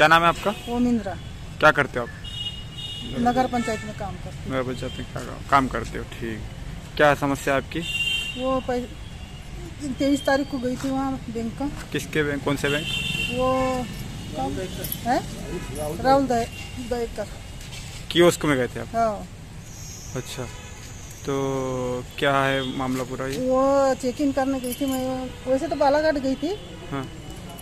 क्या नाम है आपका? ओम इंद्रा क्या करते हो आप? नगर पंचायत में काम करती मेरा बच्चा तो क्या काम करते हो? ठीक। क्या समस्या आपकी? वो तेईस तारीख को गई थी वहाँ बैंक का। किसके बैंक? कौन से बैंक? वो राहुल दय दयकर। कियोस्क में गए थे आप? हाँ। अच्छा। तो क्या है मामला पूरा ये? वो चेक इन करने गई थी मैं। वैसे तो बालाघाट गई थी। हाँ।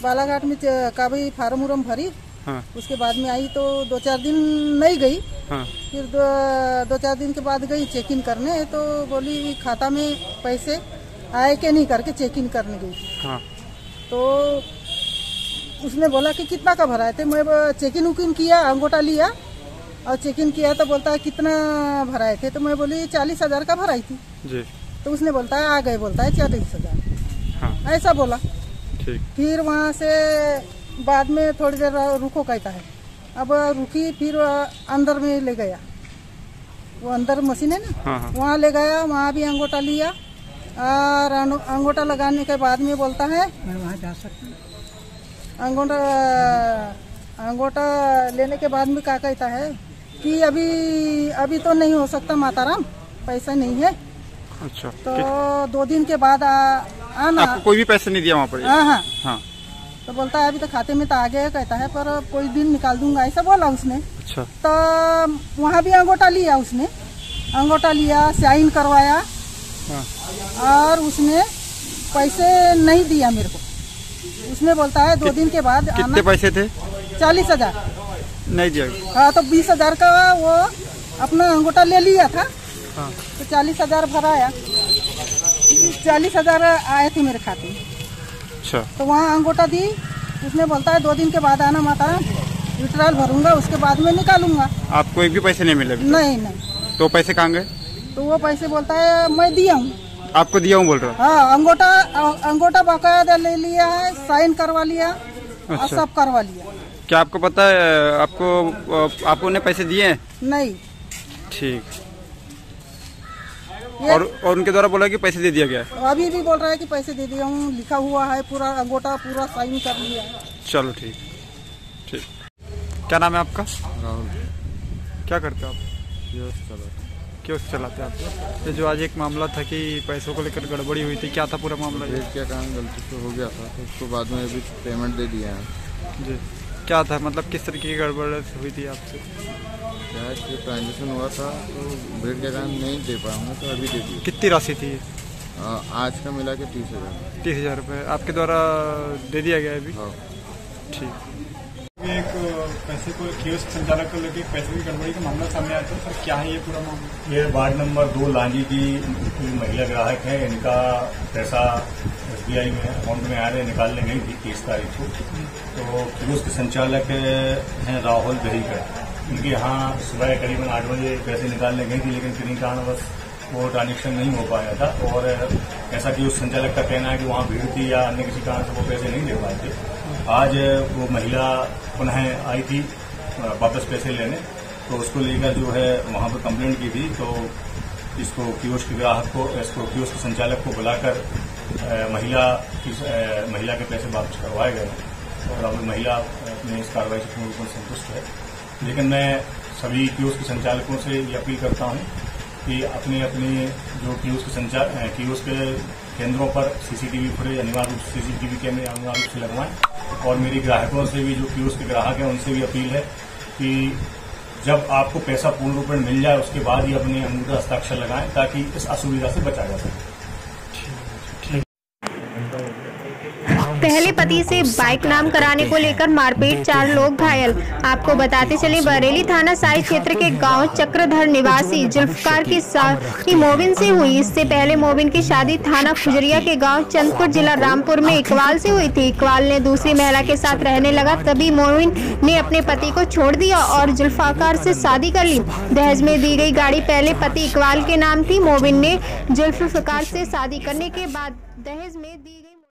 बालाघाट में च- काबी फार्म उरम भरी। हाँ। उसके बाद में आई तो दो चार दिन नहीं गई। हाँ। फिर दो, दो चार दिन के बाद गई चेक इन करने तो बोली खाता में पैसे आए के नहीं करके चेक इन करने गई। हाँ। तो उसने बोला कि कितना का भरा है? तो मैं चेक इन उकिन किया अंगूठा लिया और चेक इन किया तो बोलता है कितना भराए थे तो मैं बोली चालीस हज़ार का भराई थी। जी। तो उसने बोलता है आ गए बोलता है चालीस हज़ार। हाँ। ऐसा बोला। ठीक। फिर वहाँ से बाद में थोड़ी देर रुको कहता है। अब रुकी फिर अंदर में ले गया। वो अंदर मशीन है ना? हाँ हाँ। वहाँ ले गया वहाँ भी अंगूठा लिया। और अंगूठा लगाने के बाद में बोलता है मैं वहाँ जा सकती अंगूठा अंगूठा लेने के बाद में क्या कहता है कि अभी अभी तो नहीं हो सकता माताराम पैसा नहीं है। अच्छा तो दो दिन के बाद आ, आना। आपको कोई भी पैसे नहीं दिया वहाँ पर? हाँ हाँ। हाँ। तो बोलता है अभी तो खाते में तो आ गया कहता है पर कोई दिन निकाल दूँगा। ऐसा बोला उसने। अच्छा। तो वहाँ भी अंगूठा लिया उसने। अंगूठा लिया साइन करवाया। हाँ। और उसने पैसे नहीं दिया मेरे को। उसने बोलता है दो दिन के बाद कितने पैसे थे? चालीस हज़ार। नहीं दिया। हाँ तो बीस हज़ार का वो अपना अंगूठा ले लिया था। हाँ। तो चालीस हज़ार भराया चालीस हज़ार आए थे मेरे खाते में। अच्छा। तो वहाँ अंगूठा दी उसने बोलता है दो दिन के बाद आना माता विड्रॉल भरूँगा उसके बाद में निकालूँगा। आपको एक भी पैसे नहीं मिले नहीं नहीं। तो पैसे कहाँ गए? तो वो पैसे बोलता है मैं दिया हूँ। आपको दिया हूँ बोल रहा? हाँ अंगूठा अ- अंगूठा बाकायदा ले लिया है साइन करवा लिया अच्छा। सब करवा लिया। क्या आपको पता है आपको आपको उन्हें पैसे दिए हैं? नहीं। ठीक। और और उनके द्वारा बोला कि पैसे दे दिया गया है। अभी भी बोल रहा है कि पैसे दे दिया हूँ लिखा हुआ है पूरा अंगोटा पूरा साइन कर लिया है। चलो ठीक। ठीक। क्या नाम है आपका? राहुल। क्या करते हो आप? क्यों चलाते हैं आप? ये जो आज एक मामला था कि पैसों को लेकर गड़बड़ी हुई थी क्या था पूरा मामला? ये? रेट के कारण गलती से हो गया था तो उसको बाद में अभी पेमेंट दे दिया है। जी। क्या था? मतलब किस तरीके की गड़बड़ हुई थी आपसे? क्या है कि ट्रांजेक्शन हुआ था तो रेट के कारण नहीं दे पाऊँगा तो अभी दे दिए कितनी राशि थी? आ, आज का मिला के तीस हज़ार। तीस हज़ार रुपये आपके द्वारा दे दिया गया अभी? हाँ। ठीक। एक पैसे को कियोस्क संचालक को लेकर पैसे की गड़बड़ी का मामला सामने आया था सर क्या है ये पूरा मामला? ये वार्ड नंबर दो लांजी की कोई महिला ग्राहक है इनका पैसा एसबीआई में अकाउंट में आ रहे निकालने गई थी तीस तारीख को। तो उसके संचालक हैं राहुल दहीकर उनके यहाँ सुबह करीबन आठ बजे पैसे निकालने गई थी, लेकिन किन्हीं कारणवश वो ट्रांजेक्शन नहीं हो पाया था और ऐसा कि उस संचालक का कहना है कि वहाँ भीड़ थी या अन्य किसी कारण से वो पैसे नहीं दे पाए थे। आज वो महिला पुनः आई थी, वापस पैसे लेने तो उसको लेकर जो है वहाँ पर कंप्लेंट की थी तो इसको कियोस्क के ग्राहक को, इसको कियोस्क के संचालक को बुलाकर महिला महिला के पैसे वापस करवाए गए और अब महिला अपने इस कार्रवाई से पूर्ण संतुष्ट है। लेकिन मैं सभी कियोस्क के संचालकों से ये अपील करता हूँ कि अपने अपने जो कियोस्क अ, कियोस्क केंद्रों पर सीसीटीवी फुटेज अनिवार्य रूप से सीसीटीवी कैमरे अनिवार्य रूप से लगवाएँ। और मेरी ग्राहकों से भी जो कियोस्क के ग्राहक हैं उनसे भी अपील है कि जब आपको पैसा पूर्ण रूप में मिल जाए उसके बाद ही अपने अंगूठा हस्ताक्षर लगाएँ ताकि इस असुविधा से बचा जा सके। पहले पति से बाइक नाम कराने को लेकर मारपीट चार लोग घायल। आपको बताते चले, बरेली थाना साई क्षेत्र के गाँव चक्रधर निवासी जुल्फकार की शादी मोबिन से हुई। इससे पहले मोबिन की शादी थाना खुजरिया के गाँव चंदपुर जिला रामपुर में इकबाल से हुई थी। इकबाल ने दूसरी महिला के साथ रहने लगा, तभी मोबिन ने अपने पति को छोड़ दिया और जुल्फाकार से शादी कर ली। दहेज में दी गई गाड़ी पहले पति इकबाल के नाम थी। मोबिन ने जुल्फकार से शादी करने के बाद दहेज में दी